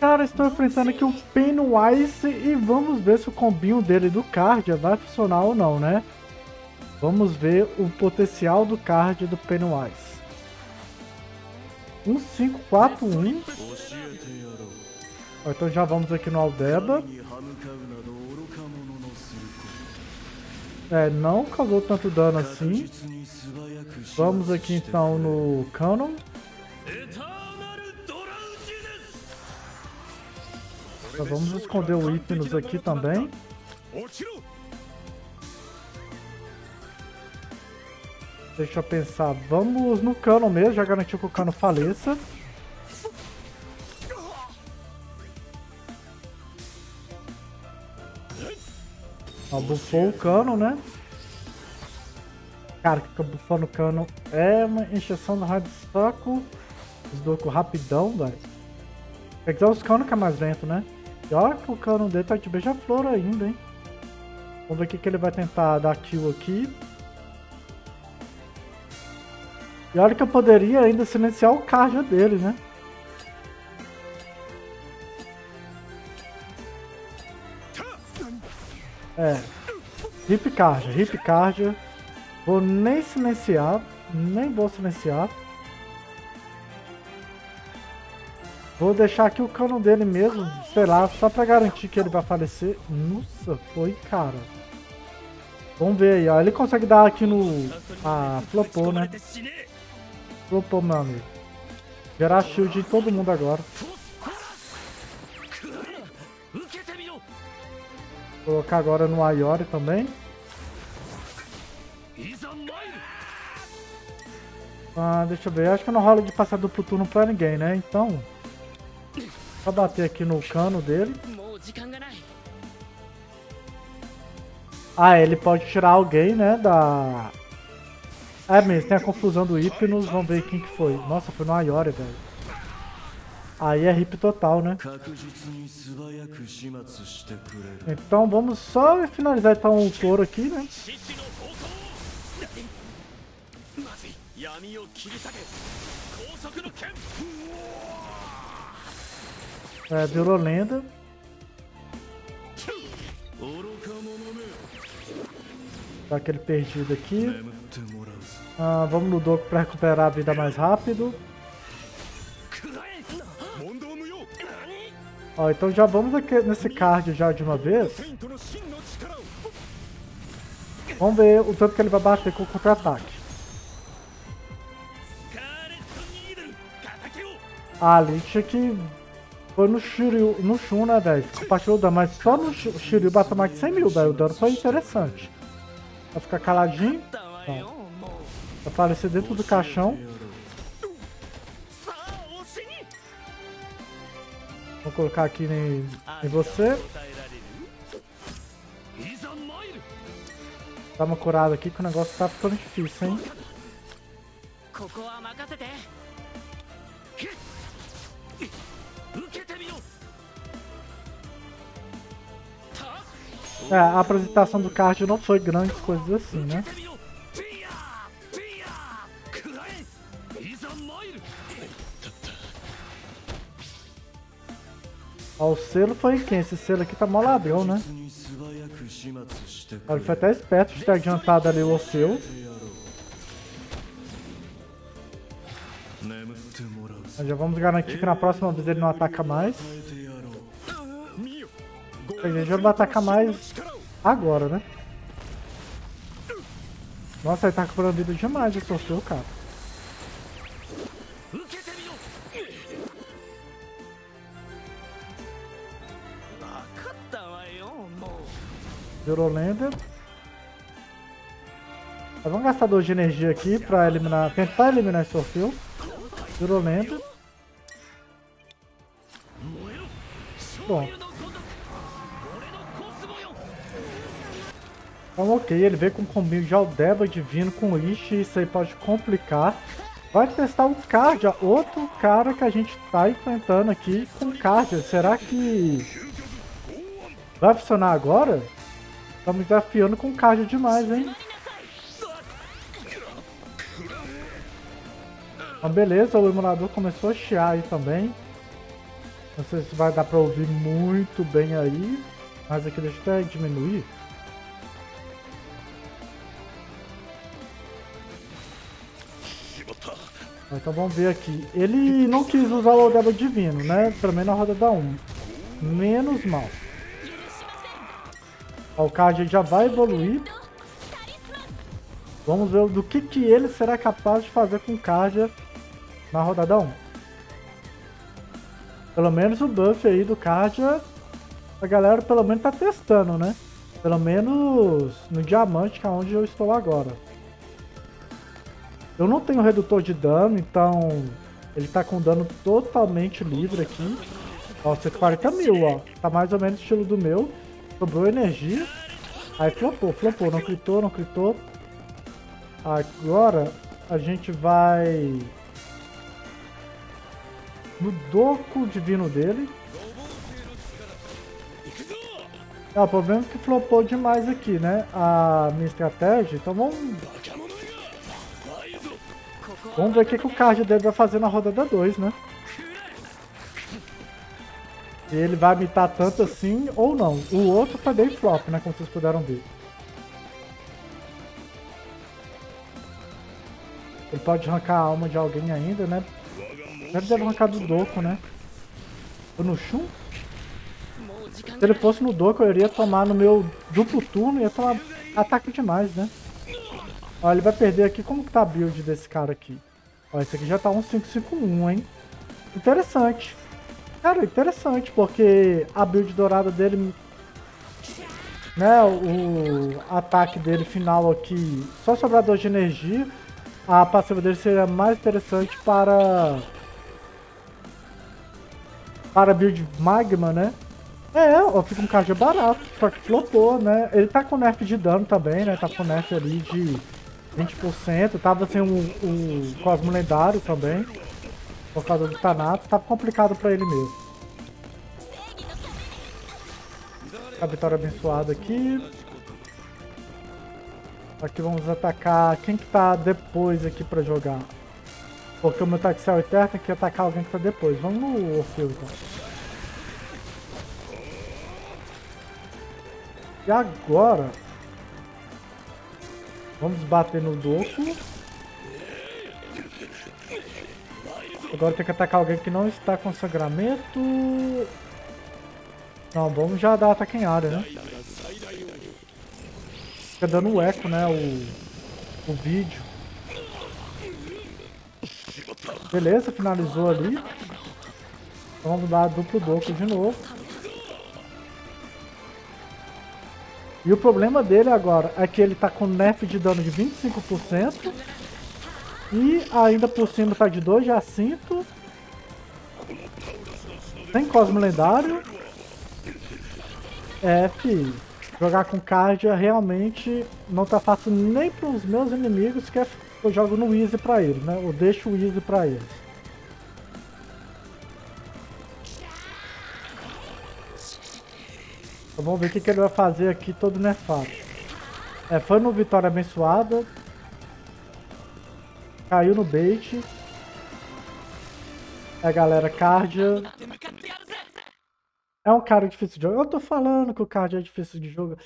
Cara, estou enfrentando aqui o Pennywise e vamos ver se o combinho dele do card vai funcionar ou não, né? Vamos ver o potencial do card do Pennywise. 1541. Então já vamos aqui no Aldeba. É, não causou tanto dano assim. Vamos aqui então no Canon. Vamos esconder o Hypnos aqui também. Deixa eu pensar. Vamos no cano mesmo, já garantiu que o cano faleça. Ó, bufou o cano, né? Cara, que bufando o cano é uma encheção do raio de saco. Rapidão, velho. Quer dizer, os canos que é mais lento, né? Olha que o cano dele tá de beija-flor ainda, hein? Vamos ver o que, ele vai tentar dar kill aqui. E olha que eu poderia ainda silenciar o cardio dele, né? É. Hip cardio, hip cardio. Vou nem silenciar, nem vou silenciar. Vou deixar aqui o cano dele mesmo, sei lá, só pra garantir que ele vai falecer. Nossa, foi, cara. Vamos ver aí, ó. Ele consegue dar aqui no... Ah, flopou, né? Flopou, meu amigo. Gerar shield em todo mundo agora. Vou colocar agora no Ayori também. Ah, deixa eu ver. Acho que não rola de passar duplo turno pra ninguém, né? Então... Só bater aqui no cano dele. Ah, ele pode tirar alguém, né, da... É mesmo, tem a confusão do Hypnos, vamos ver quem que foi. Nossa, foi no Ayori, velho. Aí é hip total, né? Então vamos só finalizar então o touro aqui, né? É, lenda. Dá aquele perdido aqui. Ah, vamos no Doku para recuperar a vida mais rápido. Ó, então já vamos aqui nesse card já de uma vez. Vamos ver o tanto que ele vai bater com o contra-ataque. Ah, ali tinha que... Foi no Shiryu, no Shun, né, velho? Compartilhou o dano, mas só no Shiryu bateu mais de 100 mil, velho. O dano foi interessante. Vai ficar caladinho. Tá. Aparecer dentro do caixão. Vou colocar aqui em, em você. Dá uma curada aqui que o negócio tá ficando difícil, hein? É, a apresentação do card não foi grande, coisas assim, né? Ó, o selo foi quem? Esse selo aqui tá mó ladrão, né? Ele foi até esperto de ter adiantado ali o. Mas já vamos garantir que na próxima vez ele não ataca mais. A gente vai atacar mais agora, né? Nossa, ele tá recuperando vida demais esse Orfeu, cara. Virou lenda. Vamos gastar dois de energia aqui pra eliminar, tentar eliminar esse Orfeu. Virou lenda. Bom. Então ok, ele veio com combinho de Aldeba Divino com Ishi, isso aí pode complicar. Vai testar o Cardia, outro cara que a gente tá enfrentando aqui com Cardia. Será que vai funcionar agora? Estamos desafiando com Cardia demais, hein? Então beleza, o emulador começou a chiar aí também. Não sei se vai dar pra ouvir muito bem aí. Mas aqui deixa eu até diminuir. Então vamos ver aqui. Ele não quis usar o Odeba Divino, né? Menos na roda da 1. Menos mal. Ó, o card já vai evoluir. Vamos ver do que, que ele será capaz de fazer com o Karja na rodada 1. Pelo menos o buff aí do Karja, a galera pelo menos tá testando, né? Pelo menos no diamante, que é onde eu estou agora. Eu não tenho redutor de dano, então ele tá com dano totalmente livre aqui. Ó, 140 mil, ó. Tá mais ou menos estilo do meu. Sobrou energia. Aí flopou, flopou. Não gritou, não gritou. Agora a gente vai no Doco Divino dele. Ah, o problema é que flopou demais aqui, né? A minha estratégia. Então vamos Vamos ver o que, que o card dele vai fazer na rodada 2, né? Se ele vai imitar tanto assim ou não. O outro foi bem flop, né? Como vocês puderam ver. Ele pode arrancar a alma de alguém ainda, né? Ele deve arrancar do Doku, né? Ou no Shun? Se ele fosse no Doku, eu iria tomar no meu duplo turno ia tomar ataque demais, né? Ó, ele vai perder aqui. Como que tá a build desse cara aqui? Ó, esse aqui já tá um 551, hein? Interessante. Cara, interessante, porque a build dourada dele... Né, o ataque dele final aqui, só sobrador de energia, a passiva dele seria mais interessante para... Para build magma, né? É, ó, fica um card barato, só que flopou, né? Ele tá com nerf de dano também, né? Tá com nerf ali de 20%, tava sem o, o Cosmo Lendário também, por causa do Thanatos, tava complicado pra ele mesmo. A vitória abençoada aqui. Aqui vamos atacar quem que tá depois aqui pra jogar. Porque o meu Taxel Eterno tem que atacar alguém que tá depois. Vamos no Orfeu então. E agora, Vamos bater no Doku. Agora tem que atacar alguém que não está com sangramento. Não, vamos já dar ataque em área, né? Fica dando eco, né? O, o vídeo. Beleza, finalizou ali. Vamos dar duplo Doku de novo. E o problema dele agora é que ele tá com nerf de dano de 25%. E ainda por cima tá de 2 Jacinto. Tem Cosmo Lendário. É, fi. Jogar com Cardia realmente não tá fácil nem pros meus inimigos, que é, eu jogo no Easy pra eles, né? Eu deixo o Easy pra eles. Então vamos ver o que, que ele vai fazer aqui todo nerfado. É, foi no Vitória Abençoada. Caiu no bait. É, galera, Cardia... É um cara difícil de jogar. Eu tô falando que o Cardia é difícil de jogar.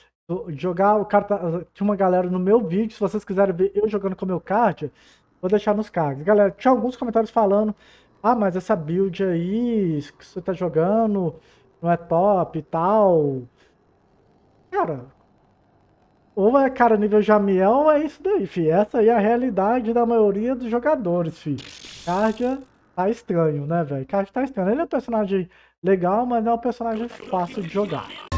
Jogar, o cara tá... Tinha uma galera no meu vídeo, se vocês quiserem ver eu jogando com o meu Cardia, vou deixar nos cards. Galera, tinha alguns comentários falando ah, mas essa build aí que você tá jogando não é top e tal. Cara, ou é cara nível Jamiel ou é isso daí, fi. Essa aí é a realidade da maioria dos jogadores, fi. Cardia tá estranho, né, velho? Cardia tá estranho. Ele é um personagem legal, mas não é um personagem fácil de jogar.